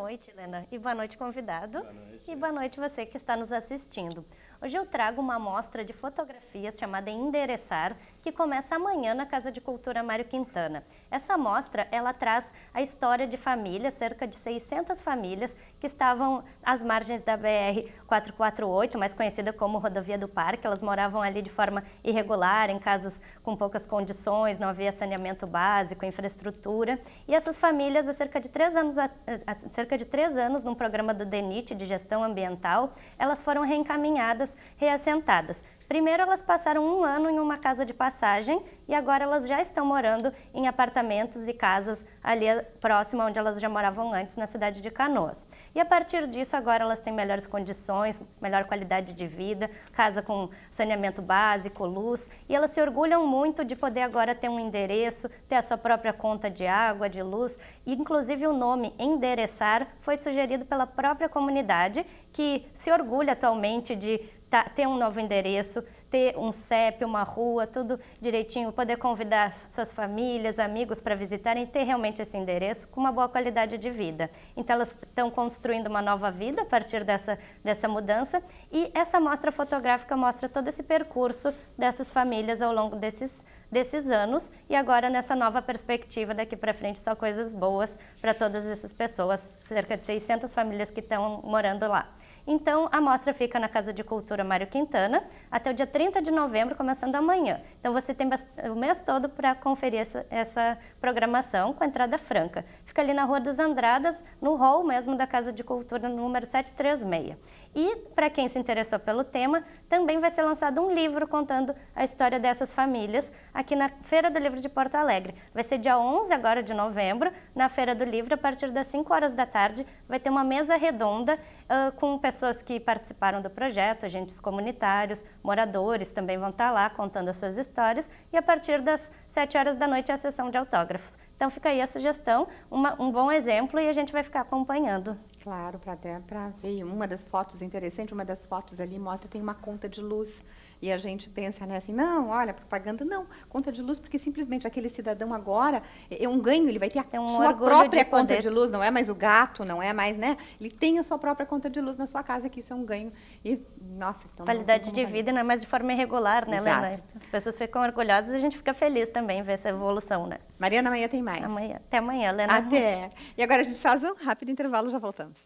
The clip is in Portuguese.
Boa noite, Helena. E boa noite, convidado. Boa noite. E boa noite você que está nos assistindo. Hoje eu trago uma amostra de fotografias chamada Endereçar, que começa amanhã na Casa de Cultura Mário Quintana. Essa amostra, ela traz a história de famílias, cerca de 600 famílias, que estavam às margens da BR-448, mais conhecida como Rodovia do Parque. Elas moravam ali de forma irregular, em casas com poucas condições, não havia saneamento básico, infraestrutura. E essas famílias, há cerca de três anos, há cerca de três anos, num programa do DENIT, de gestão ambiental, elas foram reencaminhadas reassentadas. Primeiro, elas passaram um ano em uma casa de passagem e agora elas já estão morando em apartamentos e casas ali próximo onde elas já moravam antes, na cidade de Canoas. E a partir disso, agora elas têm melhores condições, melhor qualidade de vida, casa com saneamento básico, luz, e elas se orgulham muito de poder agora ter um endereço, ter a sua própria conta de água, de luz, e inclusive o nome Endereçar foi sugerido pela própria comunidade, que se orgulha atualmente de tá, ter um novo endereço, ter um CEP, uma rua, tudo direitinho, poder convidar suas famílias, amigos para visitarem ter realmente esse endereço com uma boa qualidade de vida. Então, elas estão construindo uma nova vida a partir dessa, dessa mudança e essa mostra fotográfica mostra todo esse percurso dessas famílias ao longo desses, desses anos e agora nessa nova perspectiva daqui para frente só coisas boas para todas essas pessoas, cerca de 600 famílias que estão morando lá. Então, a mostra fica na Casa de Cultura Mário Quintana até o dia 30 de novembro, começando amanhã. Então, você tem o mês todo para conferir essa, essa, programação com entrada franca. Fica ali na Rua dos Andradas, no hall mesmo da Casa de Cultura, número 736. E, para quem se interessou pelo tema, também vai ser lançado um livro contando a história dessas famílias aqui na Feira do Livro de Porto Alegre. Vai ser dia 11 agora de novembro, na Feira do Livro, a partir das 5 horas da tarde, vai ter uma mesa redonda uh, com pessoas pessoas que participaram do projeto, agentes comunitários, moradores também vão estar lá contando as suas histórias e a partir das 7 horas da noite é a sessão de autógrafos. Então fica aí a sugestão, uma, um bom exemplo e a gente vai ficar acompanhando. Claro, para até para ver uma das fotos interessante, uma das fotos ali mostra tem uma conta de luz e a gente pensa né, assim, não, olha, propaganda não, conta de luz porque simplesmente aquele cidadão agora é, é um ganho, ele vai ter a tem um sua própria de conta de luz, não é mais o gato, não é mais, né? Ele tem a sua própria conta de luz na sua casa, que isso é um ganho e nossa, então qualidade de vida não é mais de forma irregular, né. Helena? As pessoas ficam orgulhosas e a gente fica feliz também ver essa evolução, né? Mariana, amanhã tem mais. Amanhã, até amanhã, Helena. Até. E agora a gente faz um rápido intervalo, já voltamos.